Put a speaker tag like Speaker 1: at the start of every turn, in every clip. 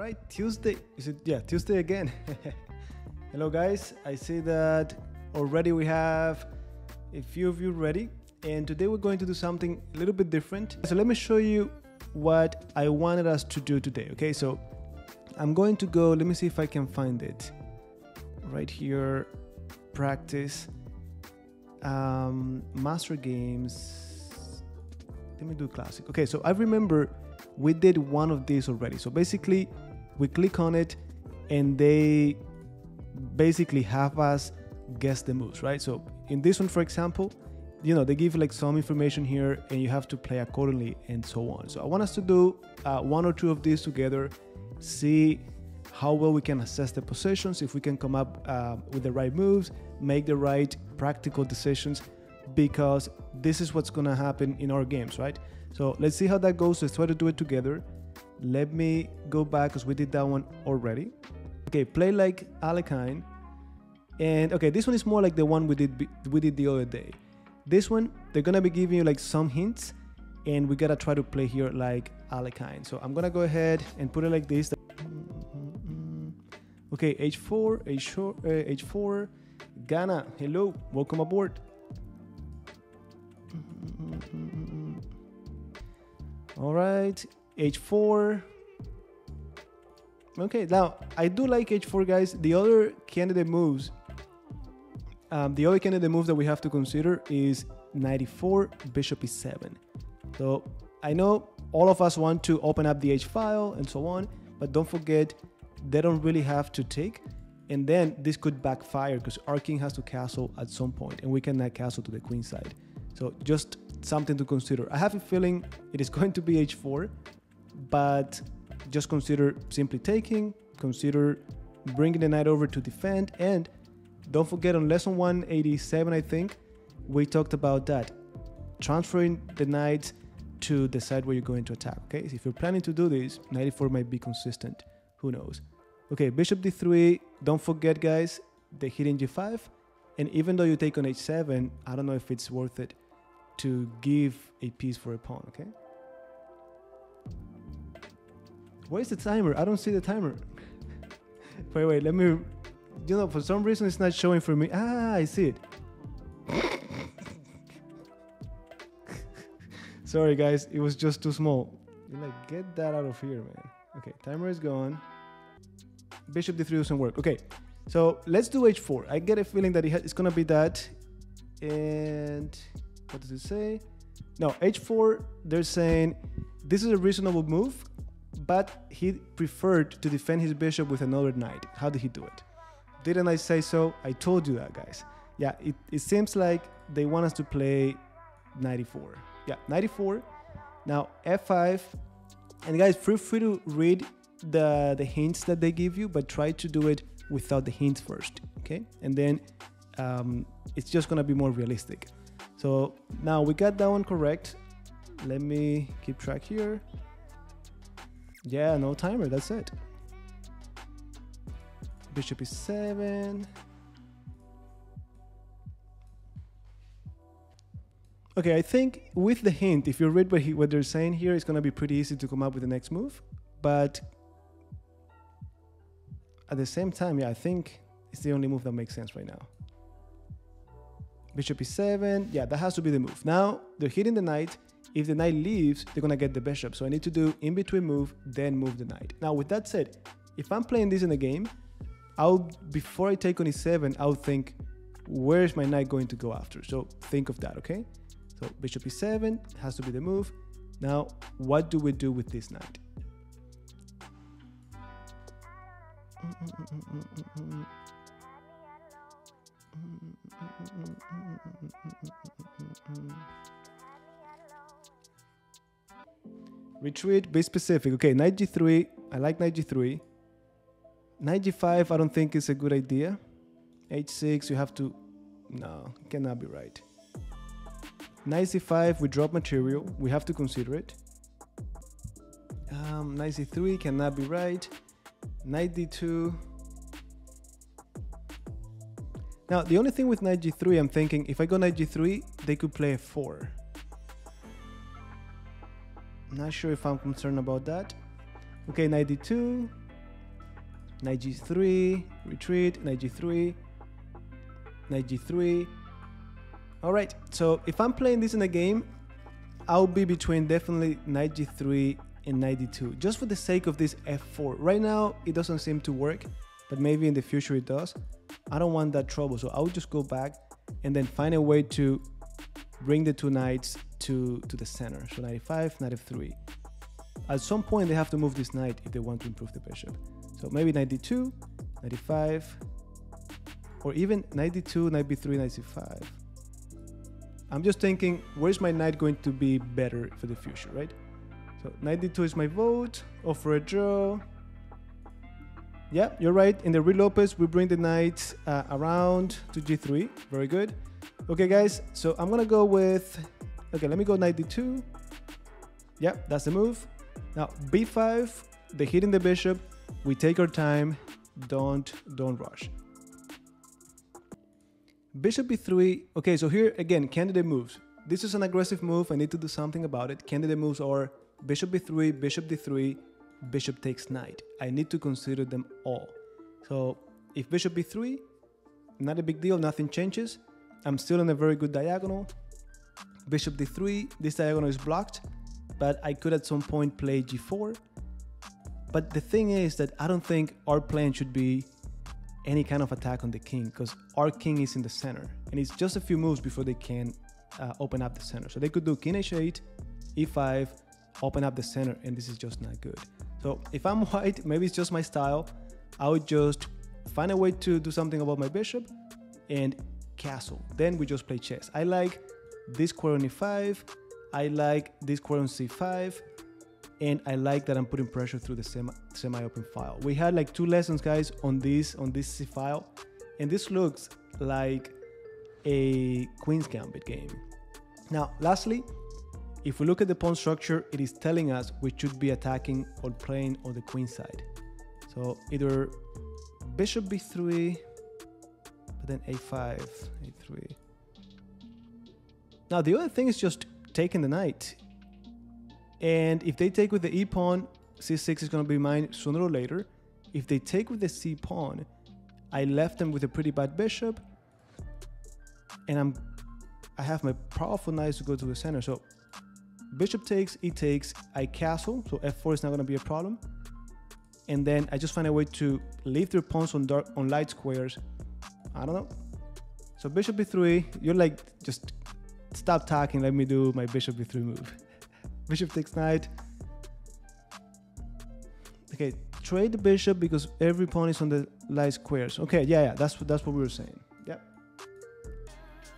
Speaker 1: right, Tuesday. Is it? Yeah, Tuesday again. Hello, guys. I see that already we have a few of you ready. And today we're going to do something a little bit different. So let me show you what I wanted us to do today. Okay, so I'm going to go, let me see if I can find it. Right here, practice, um, master games. Let me do classic. Okay, so I remember we did one of these already. So basically, we click on it and they basically have us guess the moves, right? So in this one, for example, you know, they give like some information here and you have to play accordingly and so on. So I want us to do uh, one or two of these together, see how well we can assess the positions, if we can come up uh, with the right moves, make the right practical decisions, because this is what's gonna happen in our games, right? So let's see how that goes. Let's try to do it together. Let me go back because we did that one already. Okay, play like Alekhine. And okay, this one is more like the one we did we did the other day. This one, they're gonna be giving you like some hints, and we gotta try to play here like Alekhine. So I'm gonna go ahead and put it like this. Okay, H4, H4, uh, H4, Ghana, hello, welcome aboard. All right, H4. Okay, now I do like H4, guys. The other candidate moves, um, the other candidate move that we have to consider is 94, Bishop E7. So I know all of us want to open up the H file and so on, but don't forget they don't really have to take. And then this could backfire because our king has to castle at some point and we cannot castle to the queen side. So just something to consider. I have a feeling it is going to be h4, but just consider simply taking, consider bringing the knight over to defend, and don't forget on lesson 187, I think, we talked about that. Transferring the knight to the side where you're going to attack, okay? So if you're planning to do this, 94 might be consistent. Who knows? Okay, bishop d3. Don't forget, guys, the hidden g5. And even though you take on h7, I don't know if it's worth it to give a piece for a pawn, okay? Where's the timer? I don't see the timer. wait, wait, let me... You know, for some reason it's not showing for me. Ah, I see it. Sorry, guys, it was just too small. You're like, get that out of here, man. Okay, timer is gone. Bishop d3 doesn't work. Okay, so let's do h4. I get a feeling that it's gonna be that. And what does it say? No, h4, they're saying this is a reasonable move, but he preferred to defend his bishop with another knight. How did he do it? Didn't I say so? I told you that, guys. Yeah, it, it seems like they want us to play 94. Yeah, 94. Now, f5. And guys, feel free to read the, the hints that they give you, but try to do it without the hints first, okay? And then um, it's just gonna be more realistic. So now we got that one correct. Let me keep track here. Yeah, no timer, that's it. Bishop is 7 Okay, I think with the hint, if you read what, he, what they're saying here, it's going to be pretty easy to come up with the next move. But at the same time, yeah, I think it's the only move that makes sense right now. Bishop e7. Yeah, that has to be the move. Now, they're hitting the knight. If the knight leaves, they're going to get the bishop. So I need to do in between move, then move the knight. Now, with that said, if I'm playing this in a game, I'll before I take on e7, I'll think, where's my knight going to go after? So think of that, okay? So bishop e7 has to be the move. Now, what do we do with this knight? Retreat, be specific. Okay, knight g3. I like knight g3. Knight g5, I don't think is a good idea. h6, you have to... No, cannot be right. Knight c5, we drop material. We have to consider it. Um, knight c3 cannot be right. Knight d2. Now, the only thing with knight g3, I'm thinking, if I go knight g3, they could play f4. Not sure if I'm concerned about that. Okay, knight d2. knight g3, retreat, knight g3, knight g3. All right, so if I'm playing this in a game, I'll be between definitely knight g3 and knight d2, just for the sake of this f4. Right now, it doesn't seem to work, but maybe in the future it does. I don't want that trouble, so I'll just go back and then find a way to bring the two knights to, to the center. So knight e5, knight f3. At some point, they have to move this knight if they want to improve the bishop. So maybe knight d2, knight e5, or even knight d2, knight b3, knight c5. I'm just thinking, where's my knight going to be better for the future, right? So knight d2 is my vote, offer a draw. Yeah, you're right. In the Ruy Lopez, we bring the knight uh, around to g3. Very good. Okay, guys, so I'm gonna go with, okay, let me go knight d2. Yeah, that's the move. Now, b5, the hitting the bishop, we take our time, don't, don't rush. Bishop b3, okay, so here again, candidate moves. This is an aggressive move, I need to do something about it. Candidate moves are bishop b3, bishop d3, bishop takes knight. I need to consider them all. So if bishop b3, not a big deal, nothing changes. I'm still in a very good diagonal. Bishop d3, this diagonal is blocked, but I could at some point play g4. But the thing is that I don't think our plan should be any kind of attack on the king because our king is in the center and it's just a few moves before they can uh, open up the center. So they could do king h8, e5, open up the center and this is just not good. So if I'm white, maybe it's just my style. I would just find a way to do something about my bishop and castle. Then we just play chess. I like this square on e5. I like this square on c5. And I like that I'm putting pressure through the semi, semi-open file. We had like two lessons, guys, on this on this C file. And this looks like a Queen's Gambit game. Now, lastly, if we look at the pawn structure, it is telling us we should be attacking or playing on the queen side. So either bishop b3, but then a5, a3. Now the other thing is just taking the knight. And if they take with the e pawn, c6 is going to be mine sooner or later. If they take with the c pawn, I left them with a pretty bad bishop. And I'm I have my powerful knights to go to the center. So bishop takes, e takes, I castle, so f4 is not going to be a problem. And then I just find a way to leave their pawns on dark on light squares. I don't know. So bishop b3, you're like just stop talking, let me do my bishop b3 move. bishop takes knight. Okay, trade the bishop because every pawn is on the light squares. Okay, yeah, yeah, that's that's what we were saying. Yep.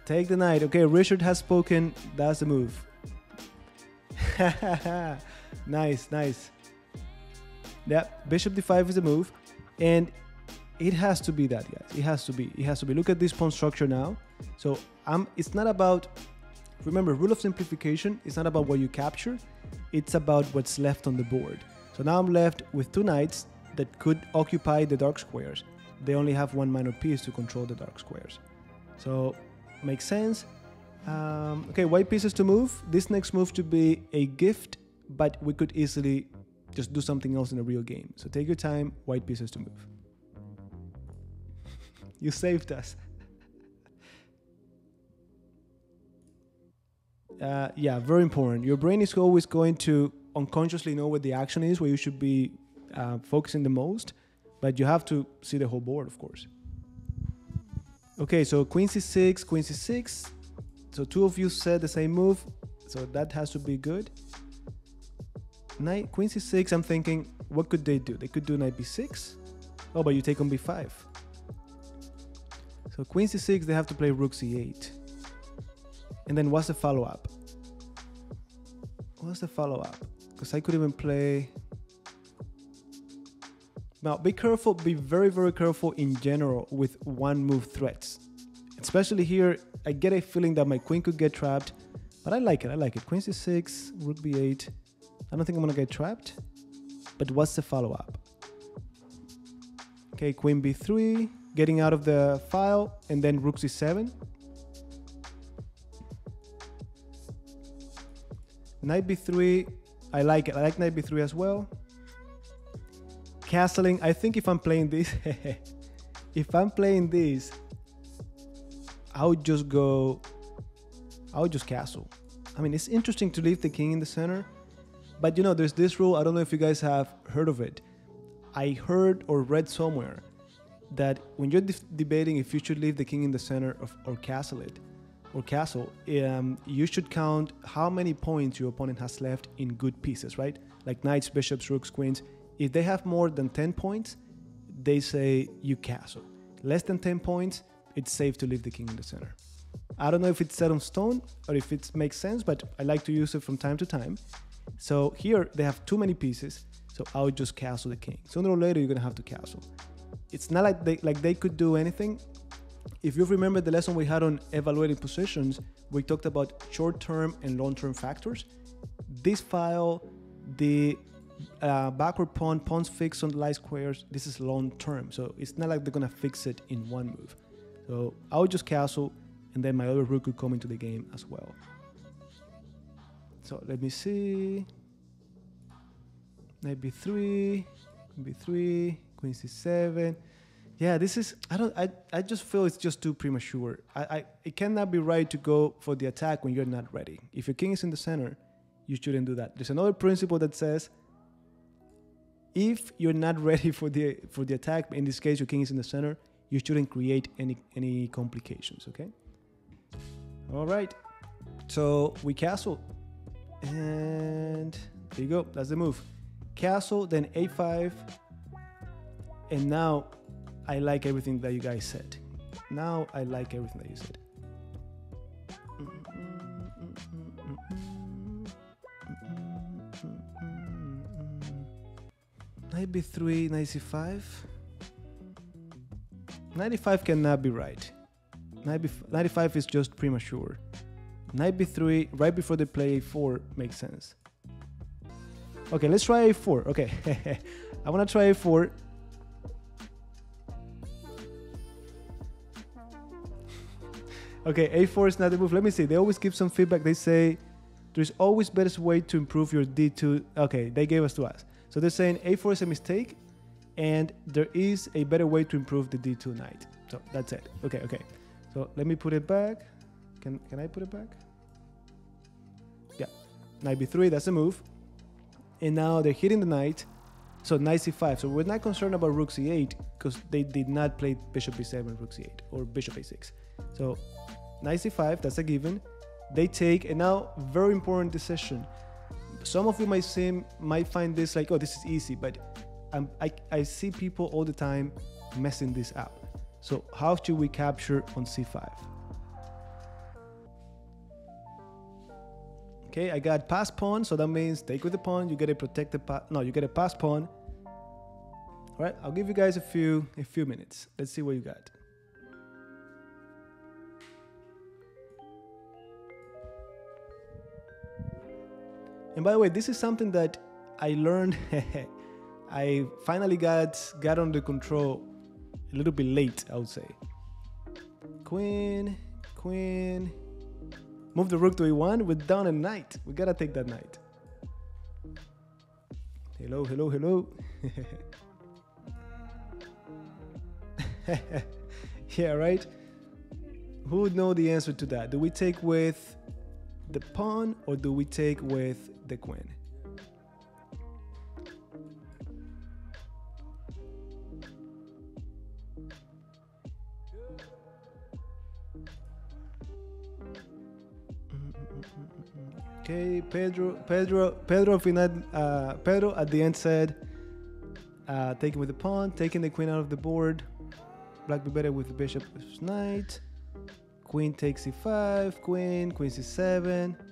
Speaker 1: Take the knight. Okay, Richard has spoken. That's the move. nice, nice. Yeah, bishop d5 is the move, and it has to be that, guys. It has to be. It has to be. Look at this pawn structure now. So um, it's not about. Remember, rule of simplification is not about what you capture. It's about what's left on the board. So now I'm left with two knights that could occupy the dark squares. They only have one minor piece to control the dark squares. So makes sense. Um, okay, white pieces to move. This next move to be a gift, but we could easily just do something else in a real game. So take your time, white pieces to move. You saved us. Uh, yeah, very important. Your brain is always going to unconsciously know what the action is, where you should be uh, focusing the most, but you have to see the whole board, of course. Okay, so queen c6, queen c6, so two of you said the same move, so that has to be good. Knight, queen c6, I'm thinking, what could they do? They could do knight b6. Oh, but you take on b5. Queen c6, they have to play rook c8. And then what's the follow-up? What's the follow-up? Because I could even play... Now, be careful, be very, very careful in general with one move threats. Especially here, I get a feeling that my queen could get trapped, but I like it. I like it. Queen c6, rook b8. I don't think I'm gonna get trapped. But what's the follow-up? Okay, queen b3, getting out of the file, and then rook c7. Knight b3, I like it. I like knight b3 as well. castling. I think if I'm playing this, if I'm playing this, I would just go. I would just castle. I mean, it's interesting to leave the king in the center, but you know, there's this rule. I don't know if you guys have heard of it. I heard or read somewhere that when you're de- debating if you should leave the king in the center of, or castle it, or castle, um, you should count how many points your opponent has left in good pieces, right? Like knights, bishops, rooks, queens. If they have more than 10 points, they say you castle. Less than 10 points, it's safe to leave the king in the center. I don't know if it's set on stone or if it makes sense, but I like to use it from time to time. So here they have too many pieces, so I would just castle the king. Sooner or later, you're gonna have to castle. It's not like they like they could do anything. If you remember the lesson we had on evaluating positions, we talked about short-term and long-term factors. This file, the uh, backward pawn, pawns fixed on the light squares, this is long-term, so it's not like they're gonna fix it in one move. So I would just castle, and then my other rook could come into the game as well. So let me see. Knight b3, queen b3, queen c7. Yeah, this is I don't I, I just feel it's just too premature. I, I it cannot be right to go for the attack when you're not ready. If your king is in the center, you shouldn't do that. There's another principle that says if you're not ready for the for the attack, in this case your king is in the center, you shouldn't create any any complications, okay? All right. So we castle. And there you go. That's the move. Castle, then a5. And now I like everything that you guys said. Now I like everything that you said. Knight b3, knight c5. 95 cannot be right. 95 is just premature. Knight b3 right before they play a4 makes sense. Okay, let's try a4. Okay, I want to try a4. Okay, a4 is not the move. Let me see. They always give some feedback. They say there's always better way to improve your d2. Okay, they gave us to us. So they're saying a4 is a mistake, and there is a better way to improve the d2 knight. So that's it. Okay, okay. So let me put it back. Can can I put it back? Yeah, knight b3. That's a move. And now they're hitting the knight. So knight c5. So we're not concerned about rook c8 because they did not play bishop b7, rook c8, or bishop a6. So knight c5. That's a given. They take, and now very important decision. Some of you might seem might find this like, oh, this is easy, but I'm, I I see people all the time messing this up. So how should we capture on c5? Okay, I got pass pawn, so that means take with the pawn, you get a protected pawn. No, you get a pass pawn. All right, I'll give you guys a few a few minutes. Let's see what you got. And by the way, this is something that I learned. I finally got got under control a little bit late, I would say. Queen, queen. Move the rook to e1. We're down a knight. We gotta take that knight. Hello, hello, hello. yeah, right? Who would know the answer to that? Do we take with the pawn or do we take with the queen? Okay, Pedro, Pedro, Pedro, Finad, uh, Pedro at the end said, uh, taking with the pawn, taking the queen out of the board. Black be better with the bishop knight. Queen takes c5, queen, queen c7.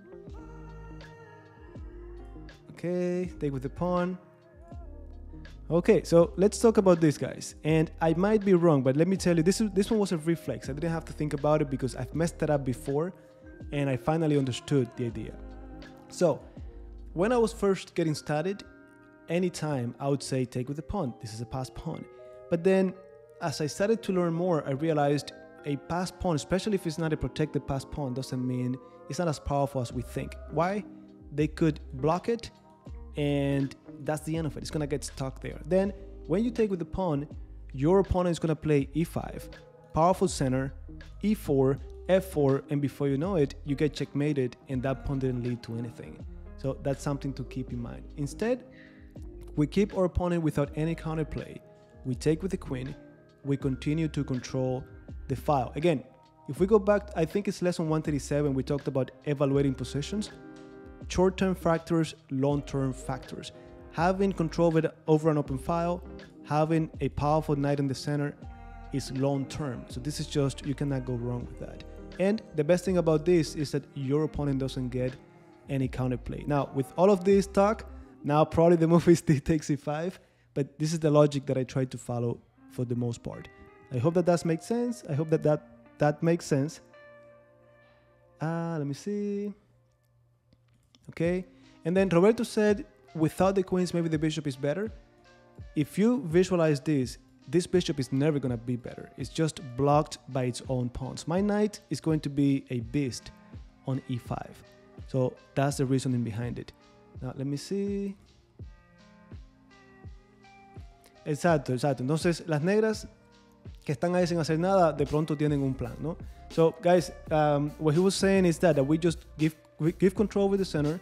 Speaker 1: Okay, take with the pawn. Okay, so let's talk about this, guys. And I might be wrong, but let me tell you, this is, this one was a reflex. I didn't have to think about it because I've messed it up before, and I finally understood the idea. So, when I was first getting started, anytime I would say take with the pawn. This is a pass pawn. But then, as I started to learn more, I realized a pass pawn, especially if it's not a protected pass pawn, doesn't mean it's not as powerful as we think. Why? They could block it, and that's the end of it. It's gonna get stuck there. Then when you take with the pawn, your opponent is to play e5, powerful center, e4, f4, and before you know it, you get checkmated and that pawn didn't lead to anything. So that's something to keep in mind. Instead, we keep our opponent without any counterplay. We take with the queen, we continue to control the file. Again, if we go back, I think it's lesson 137, we talked about evaluating positions, short-term factors, long-term factors. Having control over an open file, having a powerful knight in the center is long-term. So this is just, you cannot go wrong with that. And the best thing about this is that your opponent doesn't get any counterplay. Now, with all of this talk, now probably the move is d takes e5, but this is the logic that I try to follow for the most part. I hope that does make sense. I hope that that, that makes sense. Uh, let me see. Okay. And then Roberto said, without the queens, maybe the bishop is better. If you visualize this, this bishop is never going to be better. It's just blocked by its own pawns. My knight is going to be a beast on e5. So that's the reasoning behind it. Now, let me see. Exacto, exacto. Entonces, las negras que están ahí sin hacer nada, de pronto tienen un plan, ¿no? So, guys, um, what he was saying is that, that we just give we give control with the center,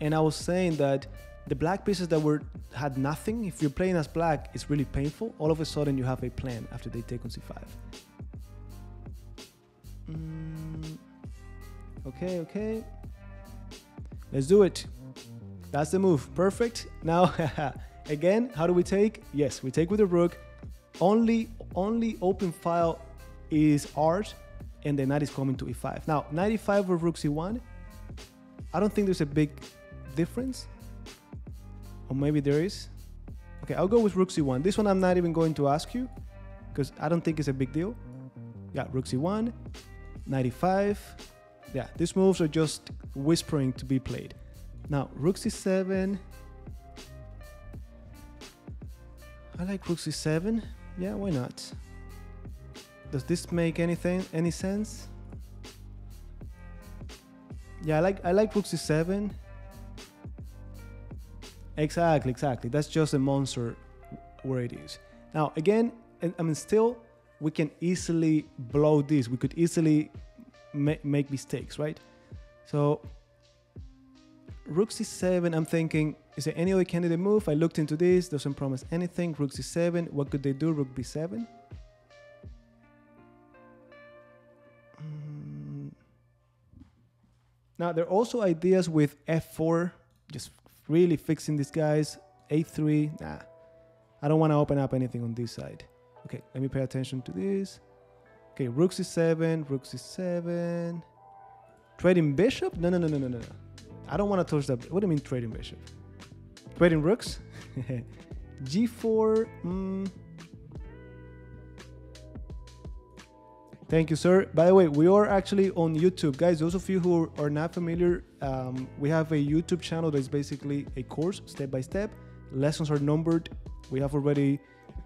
Speaker 1: and I was saying that the black pieces that were had nothing, if you're playing as black, it's really painful. All of a sudden, you have a plan after they take on c5. Mm, okay, okay. Let's do it. That's the move. Perfect. Now, again, how do we take? Yes, we take with the rook. Only, only open file is ours, and the knight is coming to e5. Now, 95 with rook c1. I don't think there's a big difference. Or maybe there is. Okay, I'll go with rook c1. This one I'm not even going to ask you because I don't think it's a big deal. Yeah, rook c1, 95. Yeah, these moves are just whispering to be played. Now, rook c7. I like rook c7. Yeah, why not? Does this make anything any sense? Yeah, I like I like rook c7. Exactly, exactly. That's just a monster where it is. Now, again, I mean, still, we can easily blow this. We could easily ma make mistakes, right? So, rook c7, I'm thinking, is there any other candidate move? I looked into this, doesn't promise anything. Rook c7, what could they do? Rook b7. Now, there are also ideas with f4, just really fixing these guys. a3, nah. I don't want to open up anything on this side. Okay, let me pay attention to this. Okay, rook c7, rook c7. Trading bishop? No, no, no, no, no, no. I don't want to touch that. What do you mean trading bishop? Trading rooks? g4. Mm. Thank you, sir. By the way, we are actually on YouTube. Guys, those of you who are not familiar, um, we have a YouTube channel that is basically a course, step by step. Lessons are numbered. We have already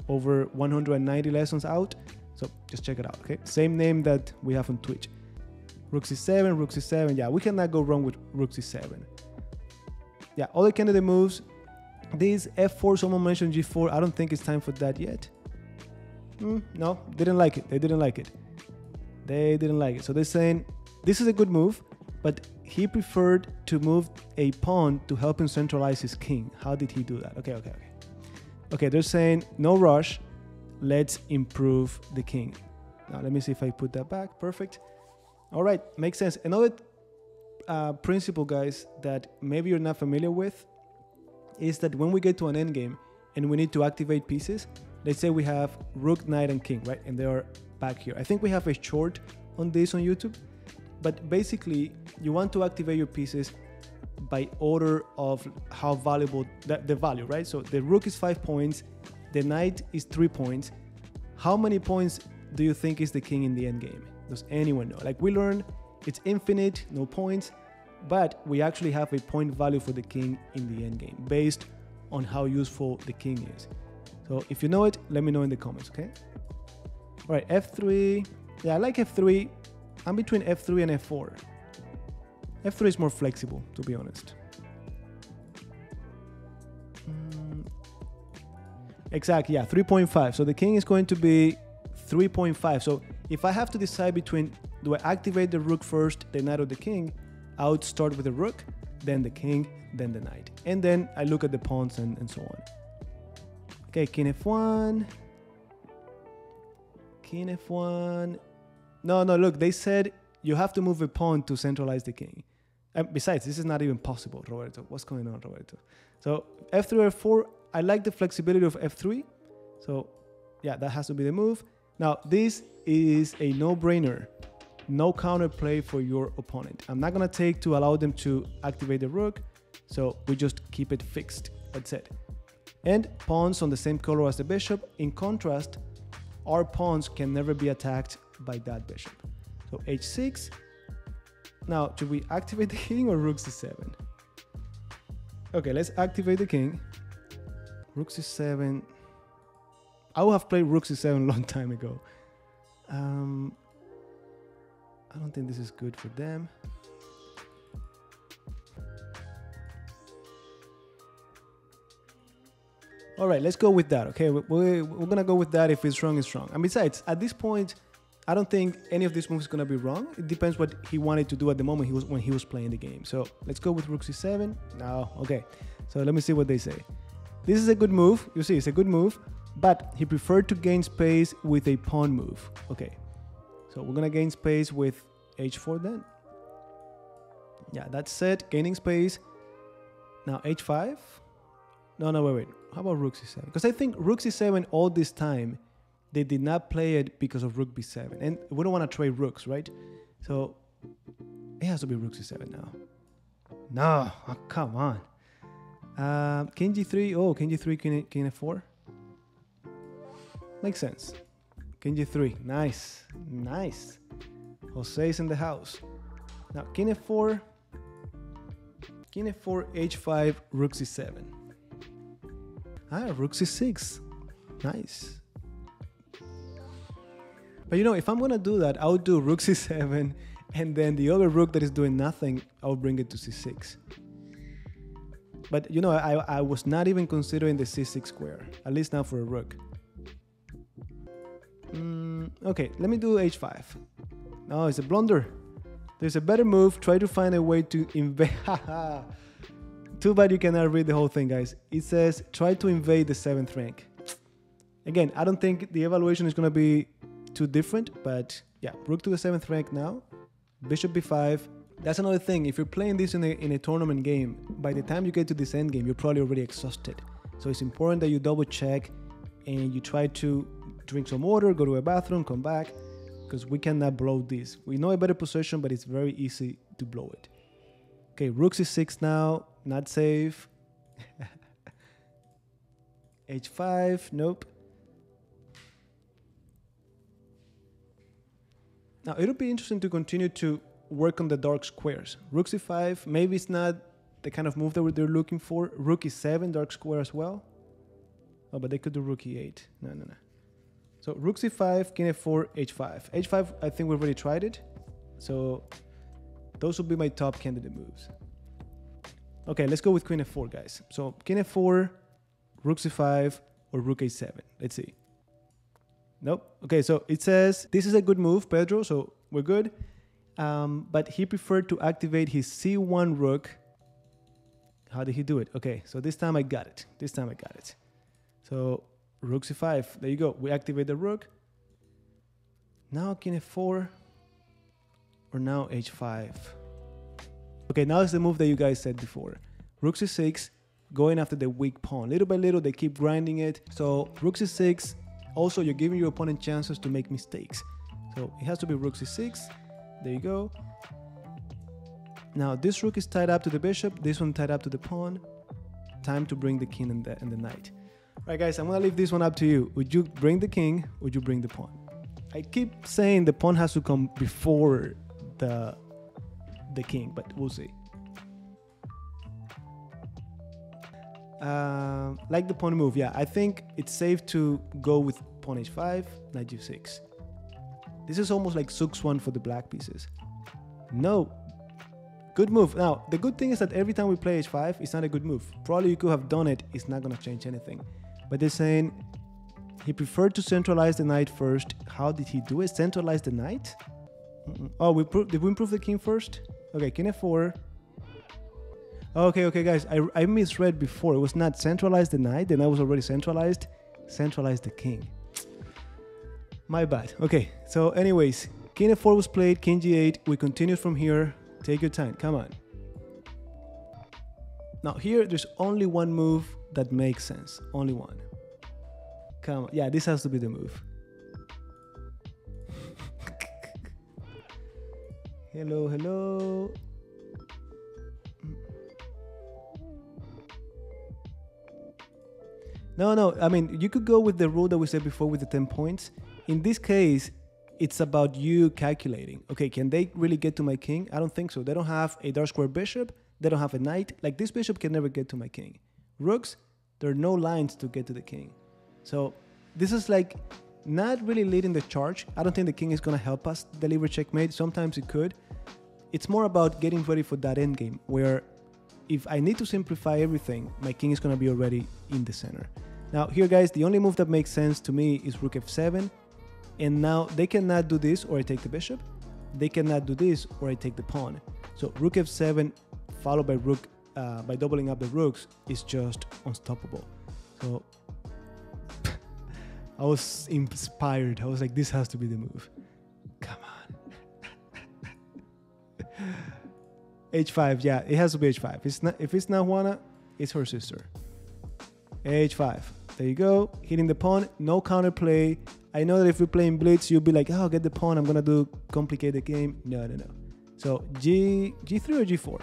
Speaker 1: over 190 lessons out. So just check it out, okay? Same name that we have on Twitch. Rook c7, rook c7. Yeah, we cannot go wrong with rook c7. Yeah, other candidate moves. This f4, someone mentioned g4. I don't think it's time for that yet. Mm, no, didn't like it. They didn't like it. They didn't like it. So they're saying this is a good move, but he preferred to move a pawn to help him centralize his king. How did he do that? Okay, okay, okay. Okay, they're saying no rush. Let's improve the king. Now let me see if I put that back. Perfect. All right, makes sense. Another uh, principle, guys, that maybe you're not familiar with is that when we get to an endgame and we need to activate pieces, let's say we have rook, knight, and king, right? And they are back here. I think we have a short on this on YouTube, but basically you want to activate your pieces by order of how valuable the, value, right? So the rook is five points, the knight is three points. How many points do you think is the king in the endgame? Does anyone know? Like we learned it's infinite, no points, but we actually have a point value for the king in the endgame based on how useful the king is. So if you know it, let me know in the comments, okay? All right, f3. Yeah, I like f3. I'm between f3 and f4. f3 is more flexible, to be honest. Mm. Exactly, yeah, 3.5. So the king is going to be 3.5. So if I have to decide between do I activate the rook first, the knight or the king, I would start with the rook, then the king, then the knight. And then I look at the pawns and, and so on. Okay, king f1. King f1. No, no, look, they said you have to move a pawn to centralize the king. And um, besides, this is not even possible, Roberto. What's going on, Roberto? So f3 f4, I like the flexibility of f3. So yeah, that has to be the move. Now, this is a no-brainer. No counterplay for your opponent. I'm not gonna take to allow them to activate the rook. So we just keep it fixed. That's it. And pawns on the same color as the bishop. In contrast, our pawns can never be attacked by that bishop. So h6. Now, should we activate the king or rook c7? Okay, let's activate the king. Rook c7. I would have played rook c7 a long time ago. Um, I don't think this is good for them. All right, let's go with that. Okay, we're, we're gonna go with that. If it's wrong, it's wrong. And besides, at this point, I don't think any of these moves is gonna be wrong. It depends what he wanted to do at the moment he was when he was playing the game. So let's go with Rook C7. No, okay. So let me see what they say. This is a good move. You see, it's a good move, but he preferred to gain space with a pawn move. Okay, so we're gonna gain space with H4 then. Yeah, that's it. Gaining space. Now H5. No, no, wait, wait. How about Rook C7? Because I think Rook C7 all this time they did not play it because of rook b7 and we don't want to trade rooks right? So it has to be rook c7 now. No oh, come on. Um, king g3 oh king g3 king, king f4 makes sense. King g3 nice nice. Jose is in the house. Now king f4 king f4 h5 rook c7 ah rook c6 nice but you know, if I'm gonna do that, I'll do rook c7, and then the other rook that is doing nothing, I'll bring it to c6. But you know, I, I was not even considering the c6 square, at least not for a rook. Mm, okay, let me do h5. No, it's a blunder. There's a better move. Try to find a way to invade. Too bad you cannot read the whole thing, guys. It says try to invade the seventh rank. Again, I don't think the evaluation is going to be too different, but yeah, rook to the seventh rank now, bishop b5. That's another thing. If you're playing this in a, in a tournament game, by the time you get to this end game, you're probably already exhausted. So it's important that you double check and you try to drink some water, go to a bathroom, come back, because we cannot blow this. We know a better position, but it's very easy to blow it. Okay, rook c6 now, not safe. h5, nope. Now it'll be interesting to continue to work on the dark squares. Rook c5, maybe it's not the kind of move that they're looking for. Rook e7, dark square as well. Oh, but they could do rook e8. No, no, no. So rook c5, king f4, h5. h5, I think we've already tried it. So those will be my top candidate moves. Okay, let's go with queen f4, guys. So king f4, rook c5, or rook a7. Let's see. Nope. Okay, so it says this is a good move, Pedro, so we're good. Um, but he preferred to activate his c1 rook. How did he do it? Okay, so this time I got it. This time I got it. So rook c5. There you go. We activate the rook. Now king f4 or now h5. Okay, now it's the move that you guys said before. Rook c6, going after the weak pawn. Little by little, they keep grinding it. So rook c6, also, you're giving your opponent chances to make mistakes. So it has to be rook c6. There you go. Now this rook is tied up to the bishop, this one tied up to the pawn. Time to bring the king and the, and the knight. All right, guys, I'm gonna leave this one up to you. Would you bring the king? Would you bring the pawn? I keep saying the pawn has to come before the the king, but we'll see. Uh, like the pawn move, yeah, I think it's safe to go with pawn h5, knight g6. This is almost like Suk's one for the black pieces. No, good move. Now, the good thing is that every time we play h5, it's not a good move. Probably you could have done it, it's not gonna change anything. But they're saying he preferred to centralize the knight first. How did he do it? Centralize the knight? Mm-mm. Oh, we pro- did we improve the king first? Okay, king f4. Okay, okay, guys. I, I misread before. It was not centralized the knight, then I was already centralized. Centralized the king. My bad. Okay, so anyways, king f4 was played, king g8. We continued from here. Take your time. Come on. Now here, there's only one move that makes sense. Only one. Come on. Yeah, this has to be the move. Hello, hello. No, no. I mean, you could go with the rule that we said before with the 10 points. In this case, it's about you calculating. Okay, can they really get to my king? I don't think so. They don't have a dark square bishop. They don't have a knight. Like this bishop can never get to my king. Rooks, there are no lines to get to the king. So this is like not really leading the charge. I don't think the king is going to help us deliver checkmate. Sometimes it could. It's more about getting ready for that endgame where if I need to simplify everything, my king is going to be already in the center. Now here guys, the only move that makes sense to me is rook f7. And now they cannot do this or I take the bishop. They cannot do this or I take the pawn. So rook f7 followed by rook uh, by doubling up the rooks is just unstoppable. So I was inspired. I was like, this has to be the move. Come on. h5, yeah, it has to be h5. It's not if it's not Juana, it's her sister. h5. There you go. Hitting the pawn, no counterplay. I know that if we're playing blitz, you'll be like, oh, get the pawn. I'm gonna do complicate the game. No, no, no. So G G3 or G4.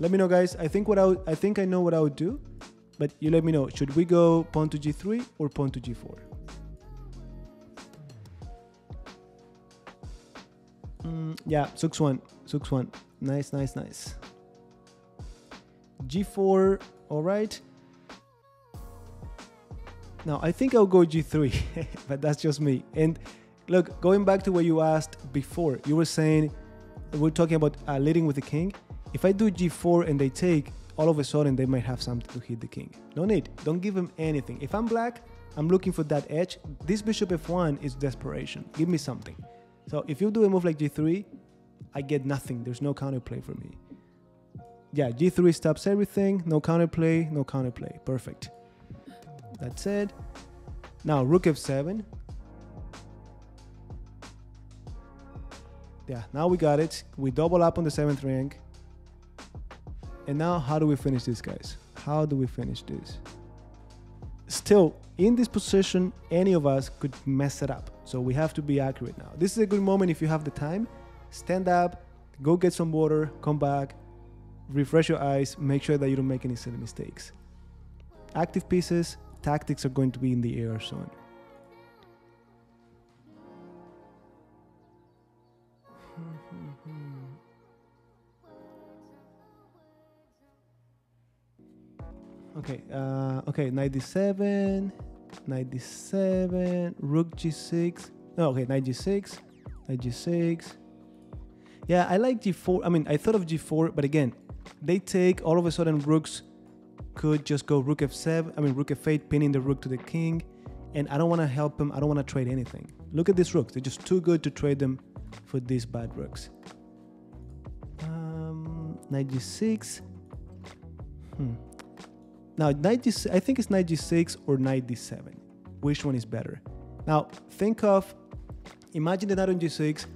Speaker 1: Let me know, guys. I think what I would, I think I know what I would do, but you let me know. Should we go pawn to G3 or pawn to G4? Yeah, Sux one, Sux one. Nice, nice, nice. G4, all right. Now I think I'll go G3, but that's just me. And look, going back to what you asked before, you were saying we're talking about uh, leading with the king. If I do G4 and they take, all of a sudden they might have something to hit the king. No need. Don't give them anything. If I'm black, I'm looking for that edge. This bishop f1 is desperation. Give me something. So if you do a move like G3, I get nothing. There's no counterplay for me. Yeah, G3 stops everything. No counterplay, no counterplay. Perfect. That's it. Now rook f7. Yeah, now we got it. We double up on the seventh rank. And now how do we finish this, guys? How do we finish this? Still, in this position, any of us could mess it up. So we have to be accurate now. This is a good moment if you have the time. Stand up, go get some water, come back, refresh your eyes, make sure that you don't make any silly mistakes. Active pieces, tactics are going to be in the air soon. Okay, uh, okay, 97, 97, rook g6. No, okay, knight g6, knight g6. Yeah, I like g4. I mean, I thought of g4, but again, they take all of a sudden rooks could just go rook f7, I mean rook f8, pinning the rook to the king, and I don't want to help him. I don't want to trade anything. Look at these rooks; they're just too good to trade them for these bad rooks. Um, knight g6. Hmm. Now, knight g I think it's 96 or 97. Which one is better? Now, think of, imagine the knight on g6.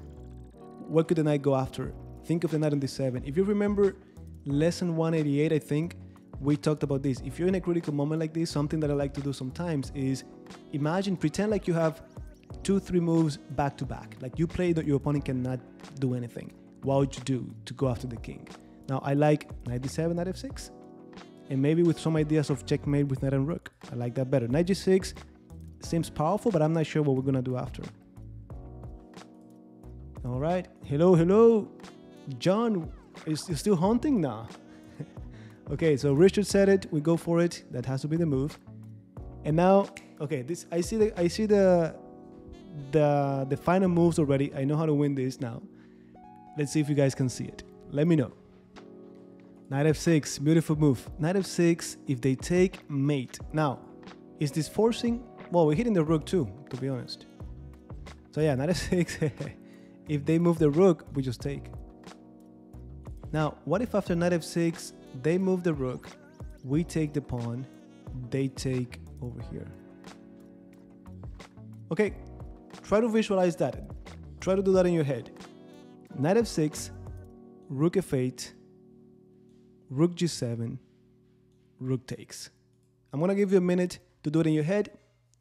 Speaker 1: What could the knight go after? Think of the knight on d7. If you remember lesson 188, I think, we talked about this. If you're in a critical moment like this, something that I like to do sometimes is imagine, pretend like you have two, three moves back to back. Like you play that your opponent cannot do anything. What would you do to go after the king? Now, I like knight d7, knight f6 and maybe with some ideas of checkmate with knight and rook. I like that better. Knight g6 seems powerful, but I'm not sure what we're gonna do after. All right, hello, hello, John. Is still haunting now? okay, so Richard said it. We go for it. That has to be the move. And now, okay, this I see the I see the the the final moves already. I know how to win this now. Let's see if you guys can see it. Let me know. Knight f6, beautiful move. Knight f6, if they take mate. Now, is this forcing? Well, we're hitting the rook too, to be honest. So yeah, knight f6. if they move the rook, we just take. Now, what if after knight f6, they move the rook, we take the pawn, they take over here. Okay, try to visualize that. Try to do that in your head. Knight f6, rook f8, rook g7, rook takes. I'm gonna give you a minute to do it in your head,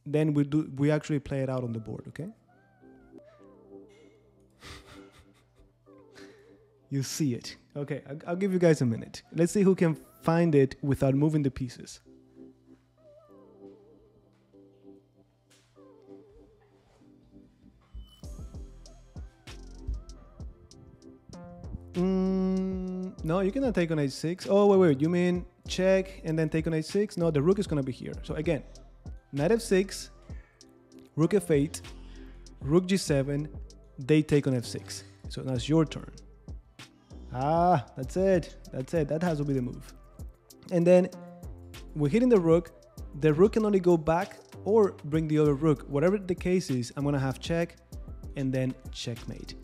Speaker 1: then we do we actually play it out on the board, okay? you see it. Okay, I'll, I'll give you guys a minute. Let's see who can find it without moving the pieces. Mm, no, you cannot take on h6. Oh, wait, wait. You mean check and then take on h6? No, the rook is going to be here. So again, knight f6, rook f8, rook g7, they take on f6. So now it's your turn. Ah, that's it. That's it. That has to be the move. And then we're hitting the rook. The rook can only go back or bring the other rook. Whatever the case is, I'm going to have check and then checkmate.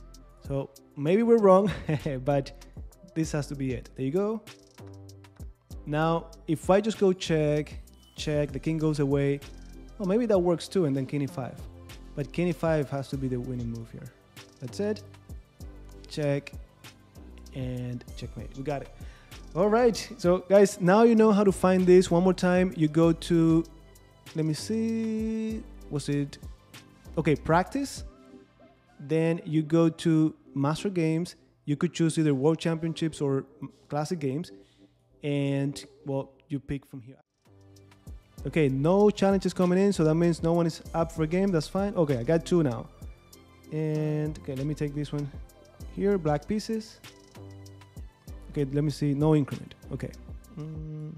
Speaker 1: So maybe we're wrong, but this has to be it. There you go. Now, if I just go check, check, the king goes away. Well, maybe that works too, and then king e5. But king e5 has to be the winning move here. That's it. Check and checkmate. We got it. All right. So, guys, now you know how to find this. One more time, you go to, let me see, was it, okay, practice then you go to Master Games. You could choose either World Championships or Classic Games, and well, you pick from here. Okay, no challenges coming in, so that means no one is up for a game. That's fine. Okay, I got two now. And okay, let me take this one here. Black pieces. Okay, let me see. No increment. Okay. Mm.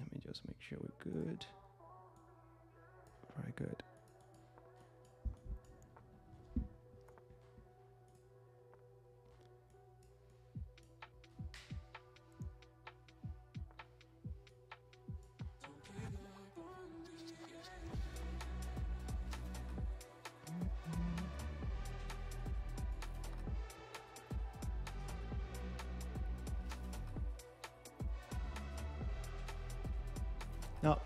Speaker 1: Let me just make sure we're good. Very good.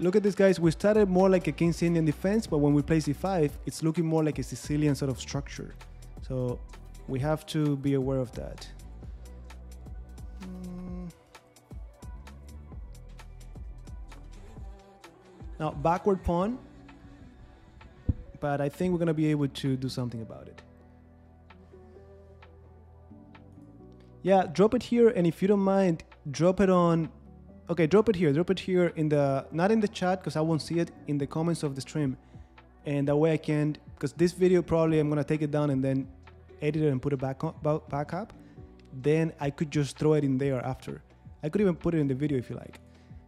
Speaker 1: Look at this, guys. We started more like a King's Indian defense, but when we play c5, it's looking more like a Sicilian sort of structure. So we have to be aware of that. Mm. Now, backward pawn, but I think we're going to be able to do something about it. Yeah, drop it here, and if you don't mind, drop it on Okay, drop it here. Drop it here in the not in the chat because I won't see it in the comments of the stream, and that way I can because this video probably I'm gonna take it down and then edit it and put it back up, back up. Then I could just throw it in there after. I could even put it in the video if you like.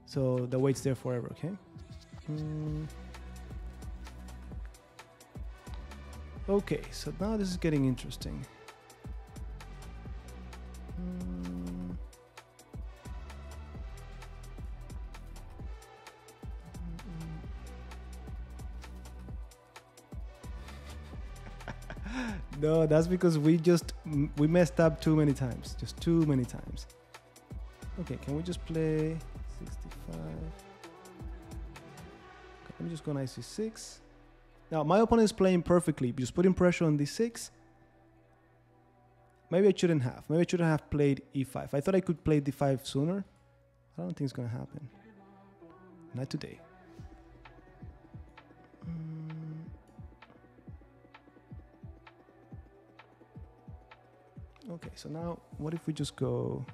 Speaker 1: So the way it's there forever. Okay. Mm. Okay, so now this is getting interesting. No, that's because we just we messed up too many times. Just too many times. Okay, can we just play 65? Okay, me just go knight c6. Now my opponent is playing perfectly, just putting pressure on d6. Maybe I shouldn't have. Maybe I shouldn't have played e5. I thought I could play d5 sooner. I don't think it's gonna happen. Not today. Mm. Okay, so now what if we just go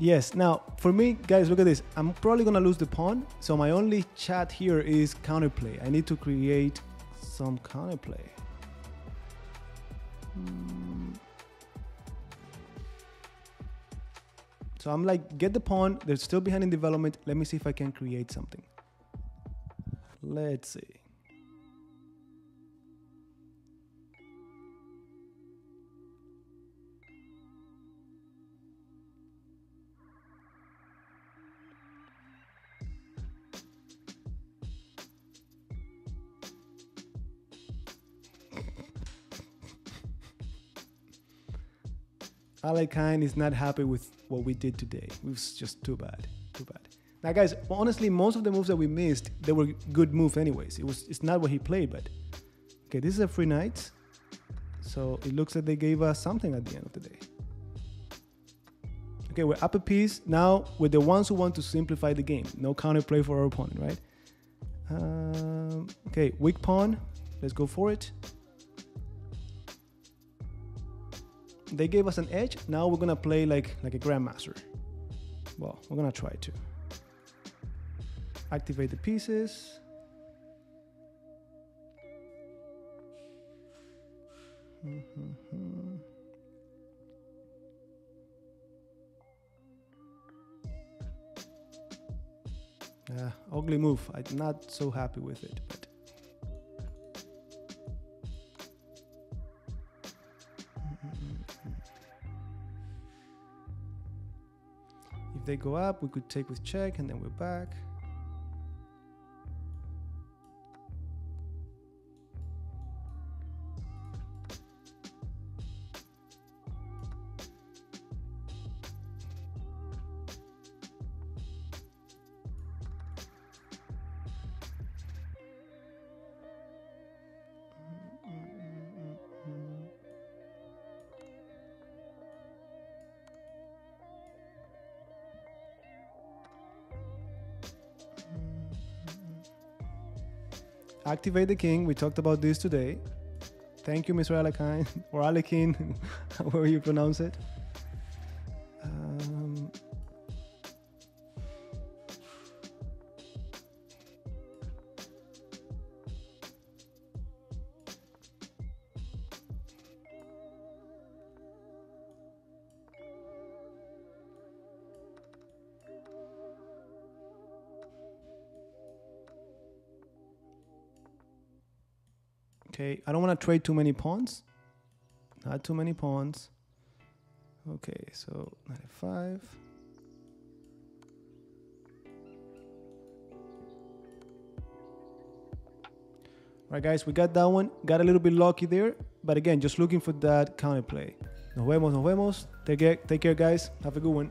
Speaker 1: Yes. Now, for me, guys, look at this. I'm probably gonna lose the pawn, so my only chat here is counterplay. I need to create some counterplay. So I'm like, get the pawn. They're still behind in development. Let me see if I can create something. Let's see. Alekhine is not happy with what we did today. It was just too bad, too bad. Now, guys, honestly, most of the moves that we missed, they were good moves anyways. It was, it's not what he played, but okay, this is a free knight, so it looks like they gave us something at the end of the day. Okay, we're up a piece now. We're the ones who want to simplify the game. No counterplay for our opponent, right? Um, okay, weak pawn. Let's go for it. They gave us an edge. Now we're gonna play like like a grandmaster. Well, we're gonna try to activate the pieces. Uh, ugly move. I'm not so happy with it, but If they go up, we could take with check and then we're back. Activate the king. We talked about this today. Thank you, Mr. Alekhine, or Alekin, however you pronounce it. Trade too many pawns. Not too many pawns. Okay, so 95. All right, guys, we got that one. Got a little bit lucky there, but again, just looking for that counterplay. Nos vemos, nos vemos. Take care, take care, guys. Have a good one.